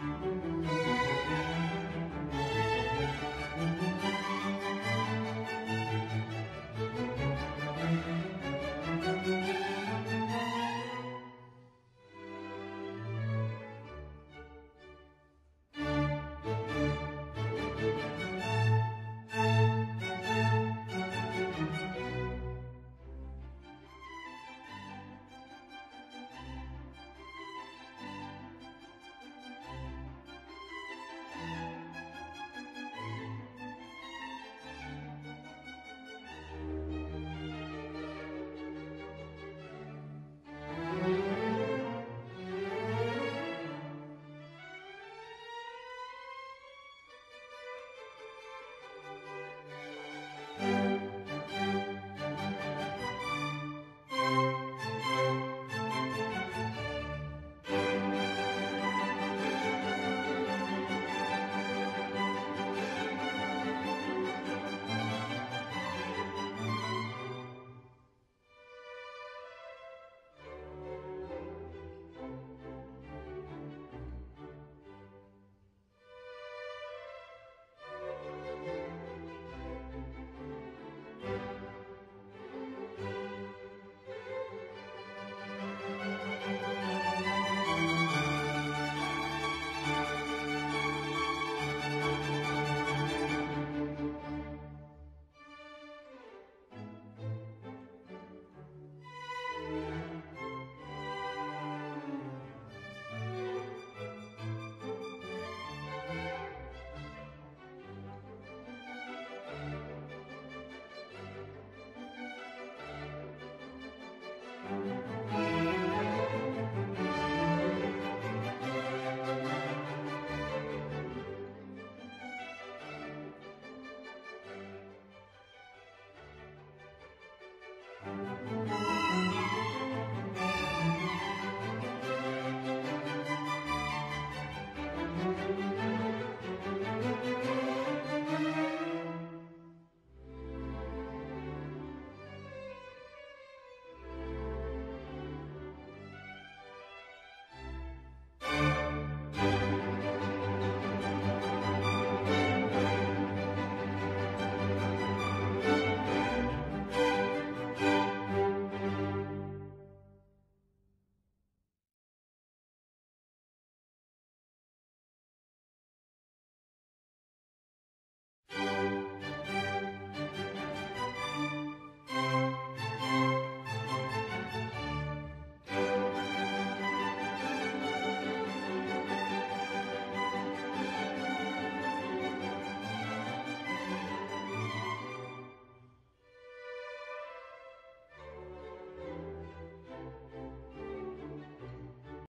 Música